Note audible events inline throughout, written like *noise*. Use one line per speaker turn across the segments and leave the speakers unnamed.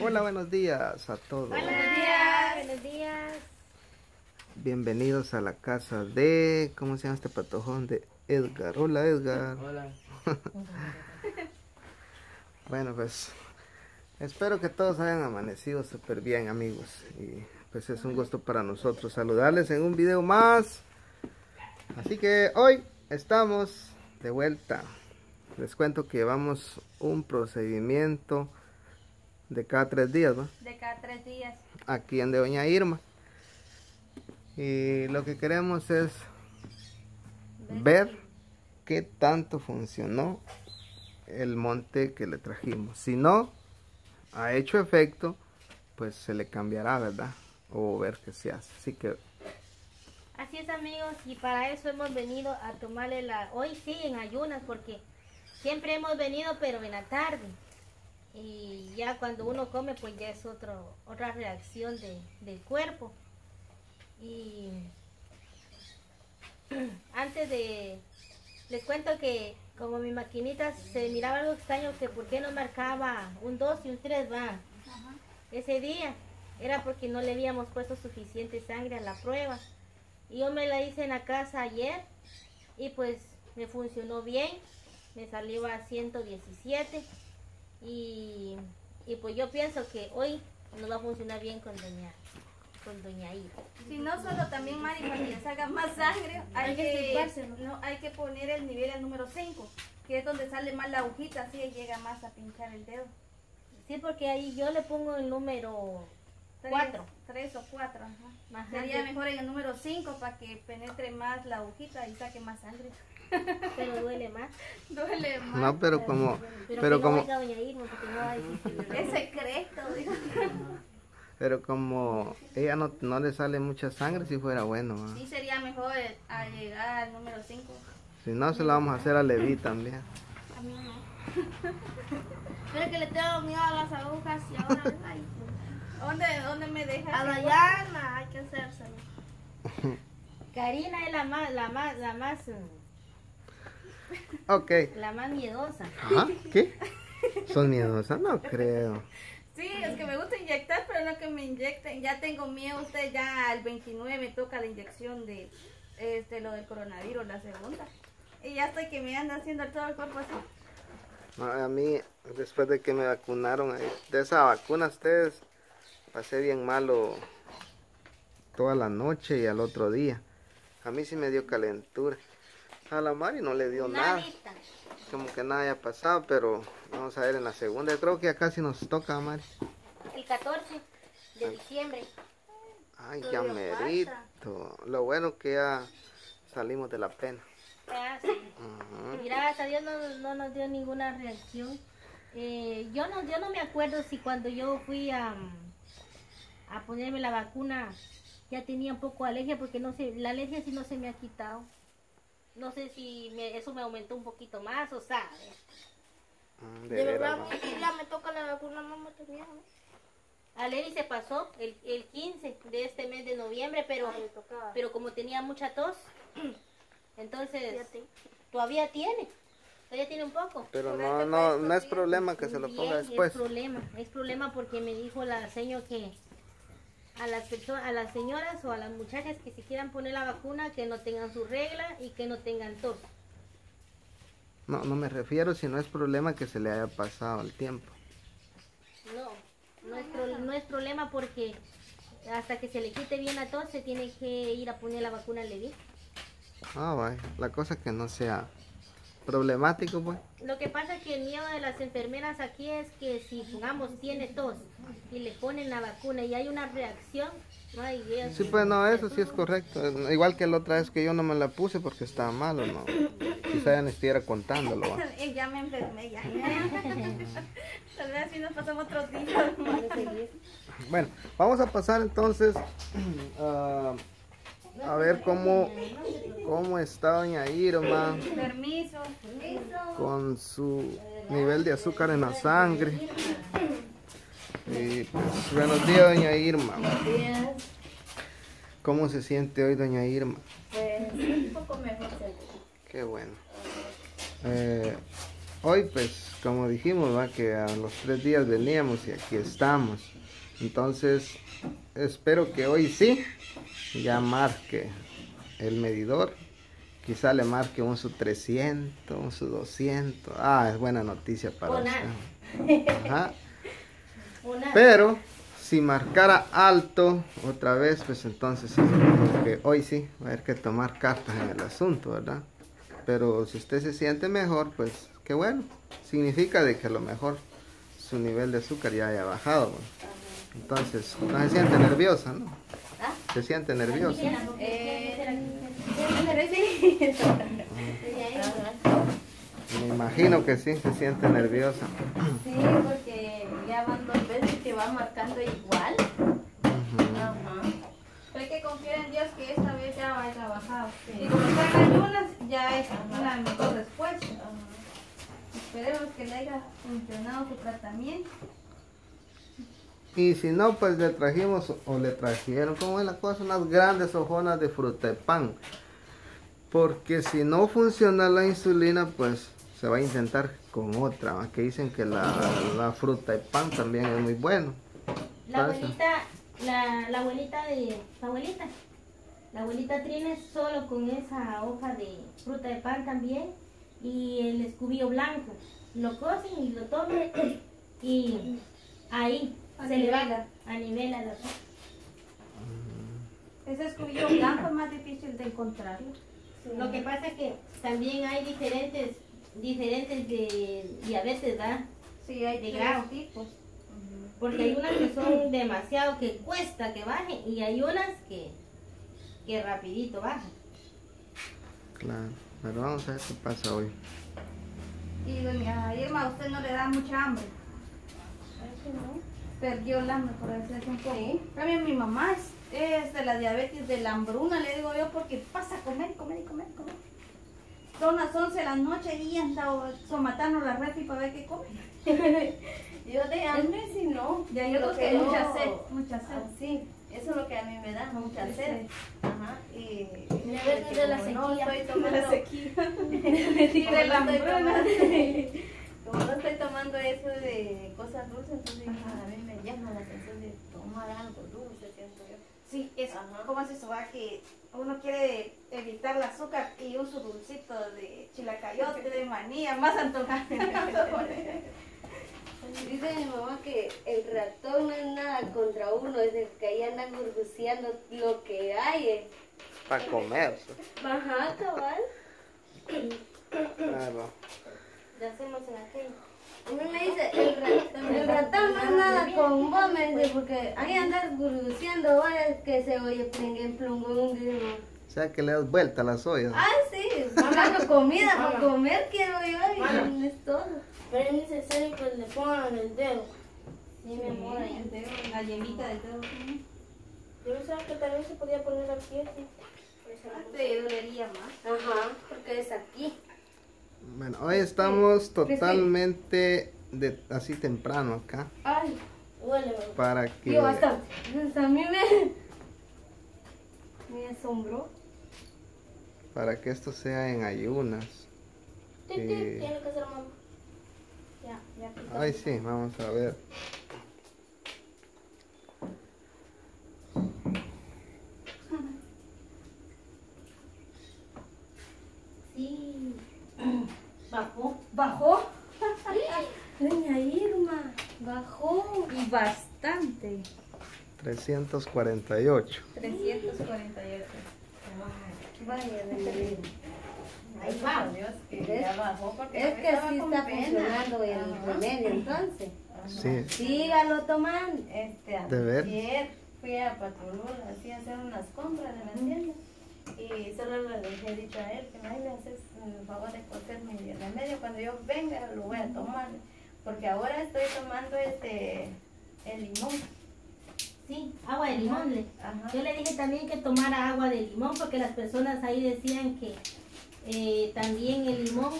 Hola, buenos días a todos.
Buenos días. Buenos días.
Bienvenidos a la casa de, ¿cómo se llama este patojón? De Edgar. Hola, Edgar.
Hola. *laughs*
Bueno, pues espero que todos hayan amanecido súper bien, amigos. Y pues es un gusto para nosotros saludarles en un video más. Así que hoy estamos de vuelta. Les cuento que llevamos un procedimiento de cada tres días, ¿no?
De cada tres días.
Aquí en de Doña Irma. Y lo que queremos es ver qué tanto funcionó el monte que le trajimos. Si no ha hecho efecto, pues se le cambiará, ¿verdad? O ver qué se hace. Así que
Así es amigos y para eso hemos venido a tomarle la... Hoy sí en ayunas porque siempre hemos venido pero en la tarde. Y ya cuando uno come pues ya es otro, otra reacción de, del cuerpo. Y *clears throat* antes de... Les cuento que como mi maquinita se miraba algo extraño que por qué no marcaba un 2 y un 3 va ese día. Era porque no le habíamos puesto suficiente sangre a la prueba. Y yo me la hice en la casa ayer y pues me funcionó bien. Me salió a 117 y, y pues yo pienso que hoy nos va a funcionar bien con doña con doña Ida.
Si no solo también Mari para que le salga más sangre, hay
Hay que
no, hay que poner el nivel al número 5, que es donde sale más la agujita, así llega más a pinchar el dedo.
Sí, porque ahí yo le pongo el número
Tres-
4.
Tres o cuatro, ajá.
Ajá,
Sería mejor en el número 5 para que penetre más la agujita y saque más sangre.
Pero duele más.
Duele más.
no, pero como,
Pero,
pero como,
no Irma no *laughs*
Es secreto,
pero como ella no, no le sale mucha sangre, si fuera bueno. ¿va?
Sí sería mejor eh, a llegar al número 5.
Si no, se la vamos a hacer a Levi también.
A mí no. *laughs* Pero que le tengo miedo a las agujas y ahora... ay, ¿Dónde, ¿Dónde me dejas?
A Dayana hay que hacérselo. *laughs*
Karina es la más, la más, la más, mm,
Ok.
la más miedosa.
¿qué? *laughs* ¿Son miedosas? No creo.
Sí, es que me gusta inyectar, pero no que me inyecten. Ya tengo miedo, usted ya al 29 me toca la inyección de este lo del coronavirus, la segunda. Y ya estoy que me anda haciendo todo el cuerpo así.
A mí, después de que me vacunaron, ahí, de esa vacuna, ustedes, pasé bien malo toda la noche y al otro día. A mí sí me dio calentura. A la Mari no le dio nada. Como que nada haya pasado, pero vamos a ver en la segunda. Creo que ya casi nos toca, Mari.
El 14 de diciembre.
Ay, ya merito. Lo bueno que ya salimos de la pena.
Ah, sí. Gracias a Dios no, no nos dio ninguna reacción. Eh, yo no yo no me acuerdo si cuando yo fui a, a ponerme la vacuna ya tenía un poco de alergia porque no sé, la alergia sí no se me ha quitado. No sé si me- eso me aumentó un poquito más o sabe.
Mm,
De,
De
verdad,
¿no?
ya me toca la vacuna, no me tenía.
A Levi se pasó el, el 15 de este mes de noviembre, pero,
tocaba.
pero como tenía mucha tos, *clears throat* entonces todavía tiene. Todavía tiene un poco.
Pero no, no, no es problema que se lo
Bien,
ponga después.
Es problema, es problema porque me dijo la señora que a las personas, a las señoras o a las muchachas que se quieran poner la vacuna que no tengan su regla y que no tengan tos.
No, no me refiero si no es problema que se le haya pasado el tiempo.
No, no es, pro- no es problema porque hasta que se le quite bien la tos se tiene que ir a poner la vacuna Levi.
Ah, vaya. La cosa es que no sea problemático, pues.
Lo que pasa es que el miedo de las enfermeras aquí es que si, pongamos, tiene tos y le ponen la vacuna y hay una reacción, ay, Dios.
Sí, pues no, eso sí es correcto. Igual que la otra vez que yo no me la puse porque estaba malo, ¿no? Quizá ya no estuviera contándolo. *laughs*
ya me enfermé ya. *laughs* Tal vez así nos pasamos otros días.
Bueno, vamos a pasar entonces a, *clears throat* a ver cómo, cómo está doña Irma
Permiso.
con su nivel de azúcar en la sangre. Y pues, buenos días, doña Irma. ¿Cómo se siente hoy, doña Irma?
Pues un poco mejor.
Qué bueno. Eh, hoy, pues, como dijimos, ¿va? que a los tres días veníamos y aquí estamos. Entonces, espero que hoy sí ya marque el medidor. Quizá le marque un su 300, un su 200. Ah, es buena noticia para usted. *laughs* Ajá. Pero si marcara alto otra vez, pues entonces que hoy sí va a haber que tomar cartas en el asunto, ¿verdad? Pero si usted se siente mejor, pues qué bueno. Significa de que a lo mejor su nivel de azúcar ya haya bajado. ¿no? Entonces, no se siente nerviosa, ¿no?
¿Ah?
Se siente nerviosa.
Sí.
Me imagino que sí, se siente nerviosa.
Sí, porque ya van dos veces que va marcando igual. Ajá. Pero hay que confiar en Dios que esta vez ya va a trabajar. Y como están ayunas, ya es una mejor respuesta. Esperemos que le haya funcionado su tratamiento.
Y si no, pues le trajimos o le trajeron, ¿cómo es la cosa? Unas grandes hojonas de fruta de pan. Porque si no funciona la insulina, pues se va a intentar con otra, que dicen que la, la fruta de pan también es muy bueno.
La
Pasa.
abuelita, la, la abuelita de, la abuelita, la abuelita Trina solo con esa hoja de fruta de pan también y el escubillo blanco. Lo cocen y lo toman y ahí
A
se le va a nivelar la azúcar.
Ese escubillo blanco es más difícil de encontrarlo.
Lo que pasa es que también hay diferentes, diferentes de diabetes, ¿verdad?
Sí, hay
De
tres
grado.
tipos.
Porque hay unas que son demasiado que cuesta que bajen y hay unas que, que rapidito bajan.
Claro, pero vamos a ver qué pasa hoy.
Y doña Irma, ¿a usted no le da mucha hambre? Perdió el hambre, por decirlo un poco. También mi mamá es, es de la diabetes de la hambruna, le digo yo, porque pasa a comer, comer y comer, comer. Son las 11 de la noche y anda somatando la refri para ver qué come. *laughs* *laughs*
Yo de hambre si no.
Y hay otros
Lo
que
yo-
mucha sed, mucha sed.
Ah, sí, eso es lo que a mí me da, mucha sed. Ajá. Y
Diabetes de la
como no
sequía.
estoy *laughs* tomando,
sequía. *laughs* *laughs* De la
como
hambruna.
tomando- Como no estoy tomando eso de cosas dulces, entonces
Ajá.
a mí me llama la atención de tomar algo dulce, siento yo.
Sí, es,
Ajá.
¿cómo es eso? Que uno quiere evitar el azúcar y un su dulcito de chilacayote, de manía, más antojable.
Dice mi mamá que el ratón no es nada contra uno, es el que ahí anda gurguceando lo que hay. eh.
Para comer.
Ajá, cabal.
Claro.
Ya hacemos en aquello.
A mí me dice, el ratón, el ratón no es nada con vos, me dice, porque ahí andas gurguceando, vaya que se oye pringue plungón, dice mamá.
O sea que le das vuelta a las ollas.
Ah, sí, buscando comida para comer quiero yo y es todo.
Pero es necesario que le pongan el dedo. Sí, mi amor, ahí.
el dedo, la yemita del dedo.
Yo pensaba que tal vez se podía poner aquí así.
Te dolería más.
Ajá, porque es aquí.
Bueno, hoy estamos totalmente de, así temprano acá
Ay,
Huele,
para que
yo bastante. Hasta a mí me, me asombró.
para que esto sea en ayunas. Sí.
tic, tiene que ser mamá. Ya, ya.
Ay sí, vamos a ver. *laughs*
Sí. Bajó.
Bajó *laughs*
Doña Irma, bajó.
y bastante.
348.
348.
Vaya, doña Irma.
Ahí va.
Dios que
¿Ves?
ya bajó porque
Es que sí está
pena.
funcionando el remedio entonces.
Sí.
Sígalo tomando.
Este,
¿De ver?
ayer fui a Patulul así a hacer unas compras de la tienda y solo le dejé dicho a él que no me haces el favor de coser mi remedio cuando yo venga lo voy a tomar porque ahora estoy tomando este el limón
Sí, agua de limón. le-
Ajá.
Yo le dije también que tomara agua de limón porque las personas ahí decían que eh, también el limón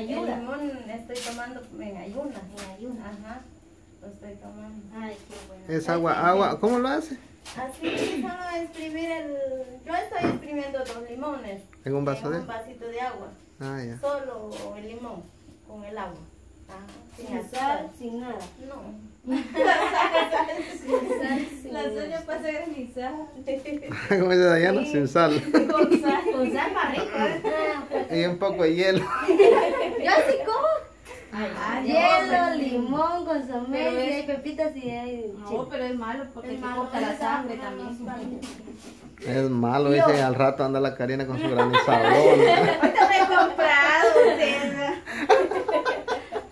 el
ayuda.
limón estoy tomando en ayunas
En ayunas.
ajá lo estoy tomando
Ay, qué bueno.
Es agua, agua. ¿Cómo lo hace?
Así, solo exprimir el... Yo estoy exprimiendo dos limones.
En un vaso
en
de.
un vasito de agua.
Ah, ya.
Solo el limón con el agua.
Sin sal, sin nada.
No.
Sin sal, sin nada.
suya para ser granizada.
Como dice Dayana, sin sal.
Con sal, con sal más rico.
Y un poco de hielo. *laughs*
Yo sí como.
Ay,
Hielo,
no,
limón, consomé, y hay pepitas y hay
No, pero es malo porque
Es malo,
corta la
es
sangre
malo,
también.
Es malo, dice, al rato anda la Karina con su granizador. *laughs*
Ahorita me he comprado, ustedes.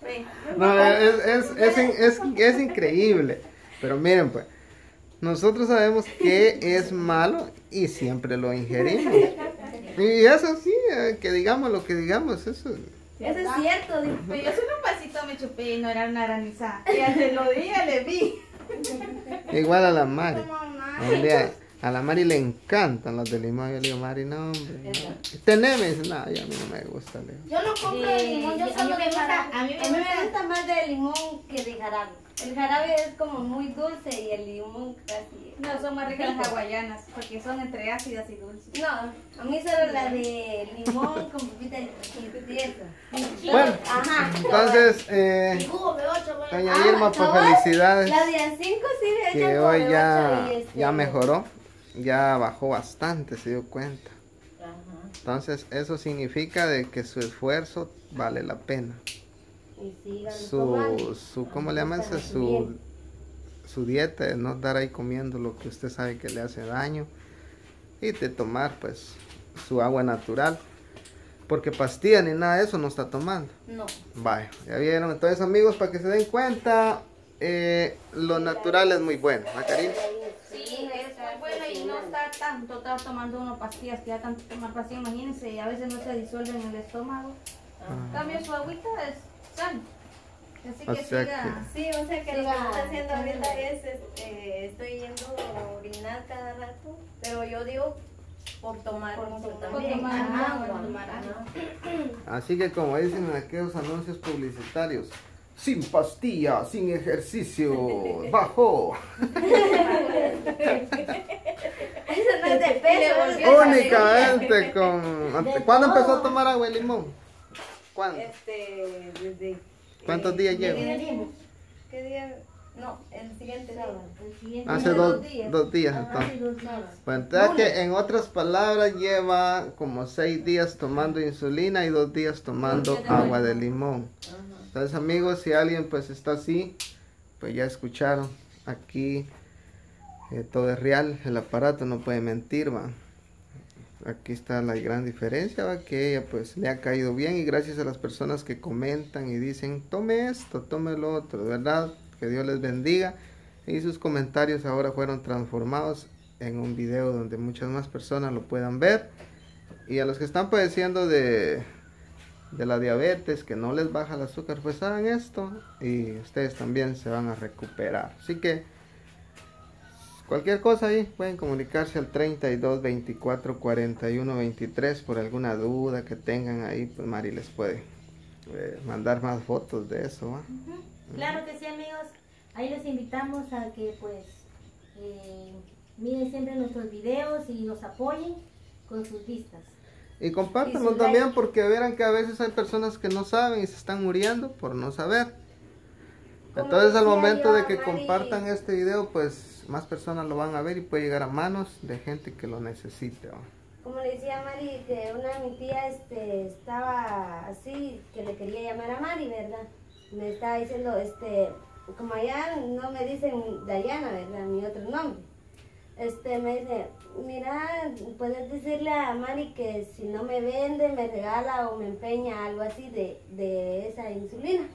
Ven, *laughs*
No, es, es, es, es, es increíble. Pero miren, pues, nosotros sabemos que es malo y siempre lo ingerimos. *laughs* Y eso sí, eh, que digamos lo que digamos, eso.
Eso es cierto.
Pero yo solo un pasito me chupé y no era una granizada. Y al lo dije, le vi.
Igual a la *laughs* Mari. A la Mari le encantan los de limón. Yo le digo, Mari, no, hombre. No. Teneme. Y dice, no, ya a mí no me gusta. Le digo.
Yo no compro de limón, yo solo de
gusta-
jarabe.
a mí me gusta-
me gusta más de limón que de jarabe. El jarabe es como muy dulce y el limón casi.
No, son más ricas las hawaianas porque son entre ácidas y dulces.
No, a mí solo la de limón con pepita y eso.
Bueno,
Ajá.
entonces, eh,
Jugo de ocho, bueno.
doña
Ah,
Irma, pues
cabal,
felicidades.
La de A5 sí le
Que hoy ya,
ocho y este-
ya mejoró. Ya bajó bastante, se dio cuenta.
Ajá.
Entonces, eso significa de que su esfuerzo vale la pena.
Y
Su, su ¿cómo le llaman?
Su
Su, dieta es no estar ahí comiendo lo que usted sabe que le hace daño y de tomar pues su agua natural. Porque pastilla ni nada de eso no está tomando.
No.
Vaya, ya vieron. Entonces amigos, para que se den cuenta, eh, lo natural es muy bueno. ¿verdad, Karina?
Sí, es muy bueno y no está tanto estar tomando uno pastillas que ya tanto tomar pastillas, imagínense, a veces no se disuelven en el estómago. En cambio su agüita es sano. Así
O
que
sea
siga.
Sí, o sea que lo que estoy haciendo ahorita es, este, estoy yendo a orinar cada rato, pero yo digo por tomar
Por
también.
tomar
Ajá,
agua.
por tomar agua.
Así que como dicen en aquellos anuncios publicitarios, sin pastilla, sin ejercicio, *laughs* bajo. *laughs* *laughs*
De peso.
Volvió-
Únicamente *laughs* con... ¿Cuándo empezó a tomar agua de limón? ¿Cuándo?
Este, desde...
¿Cuántos
eh,
días
¿qué
lleva?
día dimos? ¿Qué día? No, el siguiente
siguiente.
Hace dos,
dos días.
dos días
Ajá,
entonces.
sí, dos días.
Pues entonces que en otras palabras lleva como seis días tomando insulina y dos días tomando agua de limón. Entonces amigos, si alguien pues está así, pues ya escucharon, aquí eh, todo es real, el aparato no puede mentir, va. Aquí está la gran diferencia, va, que ella pues le ha caído bien y gracias a las personas que comentan y dicen, tome esto, tome lo otro, de verdad, que Dios les bendiga. Y sus comentarios ahora fueron transformados en un video donde muchas más personas lo puedan ver. Y a los que están padeciendo de, de la diabetes, que no les baja el azúcar, pues hagan esto y ustedes también se van a recuperar. Así que cualquier cosa ahí pueden comunicarse al 32 24 41 23 por alguna duda que tengan ahí, pues Mari les puede eh, mandar más fotos de eso. ¿va?
Claro que sí, amigos. Ahí los invitamos a que pues eh, miren siempre nuestros videos y nos apoyen con sus vistas.
Y compártanlo
Y
también
like.
porque verán que a veces hay personas que no saben y se están muriendo por no saber. Entonces al momento
yo,
de que
Mari-
compartan este video, pues más personas lo van a ver y puede llegar a manos de gente que lo necesite.
Como le decía a Mari, que una de mi tía este, estaba así, que le quería llamar a Mari, ¿verdad? Me estaba diciendo, este, como allá no me dicen Dayana, ¿verdad? Mi otro nombre. Este, me dice, mira, puedes decirle a Mari que si no me vende, me regala o me empeña algo así de, de esa insulina.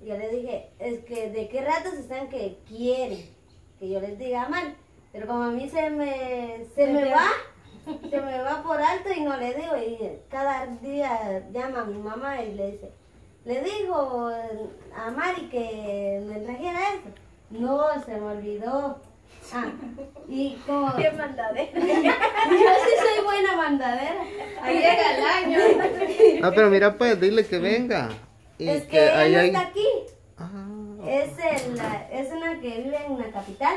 Yo le dije, es que de qué ratos están que quieren que yo les diga a Mari. Pero como a mí se me, se me va, *laughs* se me va por alto y no le digo. Y cada día llama a mi mamá y le dice, le dijo a Mari que me trajera eso. No, se me olvidó. Ah, y como... *laughs*
Qué mandadera. *laughs*
Yo sí soy buena mandadera.
Ahí llega el año.
No, pero mira, pues dile que venga. Y
es que, ella
ahí
no
hay-
está aquí.
Ah,
Es, el, es una que vive en una capital.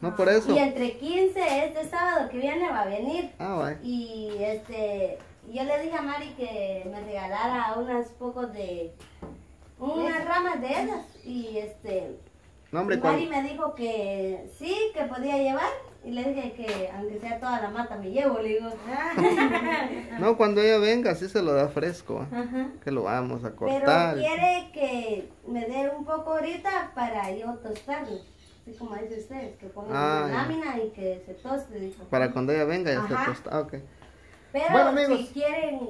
no por eso.
Y entre 15 este sábado que viene va a venir.
Ah.
Y este, yo le dije a Mari que me regalara unos pocos de, unas ramas de esas. Y este,
No, hombre,
Mari me dijo que sí, que podía llevar. Y le dije que aunque sea toda la mata me llevo, le digo. *laughs*
no, cuando ella venga, así se lo da fresco. Que lo vamos a
Pero
cortar.
quiere que me dé un poco ahorita para yo tostarlo. Así como dice usted, que ponga
Ah,
una lámina y que se toste, dijo.
Para cuando ella venga ya
Ajá.
tostada. Ok.
Pero
Bueno, amigos.
si quieren,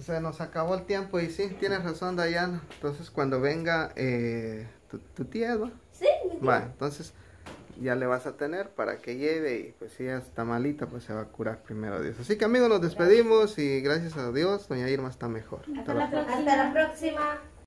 Se nos acabó el tiempo y sí, tienes razón, Dayana. Entonces, cuando venga eh, tu, tu tía, ¿va?
sí, mi tía.
Va, entonces ya le vas a tener para que lleve y pues si ella está malita, pues se va a curar primero Dios. Así que amigos, nos despedimos y gracias a Dios, doña Irma está mejor.
Hasta la próxima.
Hasta la próxima.